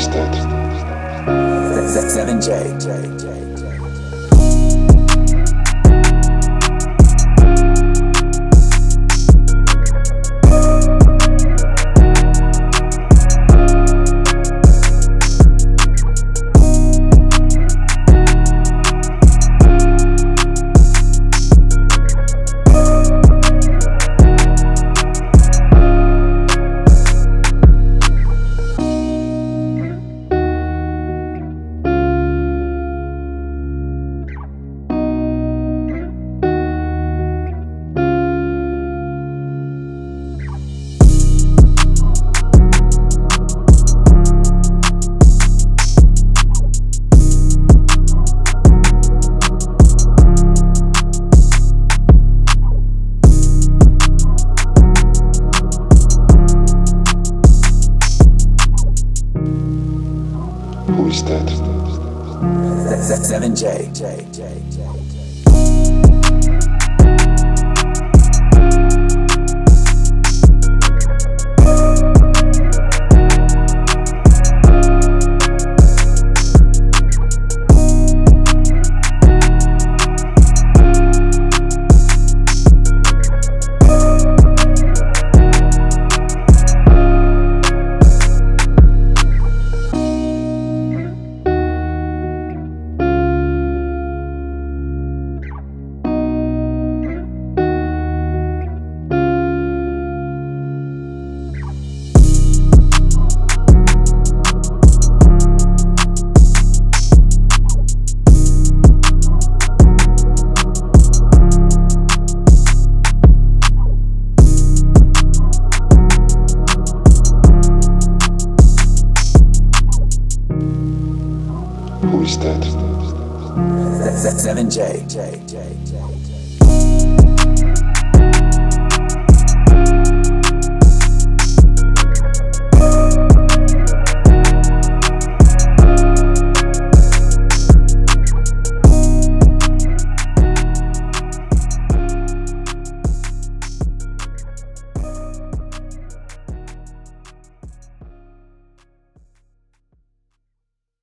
is that? Who is that? 7J. Who is that? 7J.